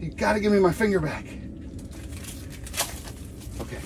You gotta give me my finger back. Okay.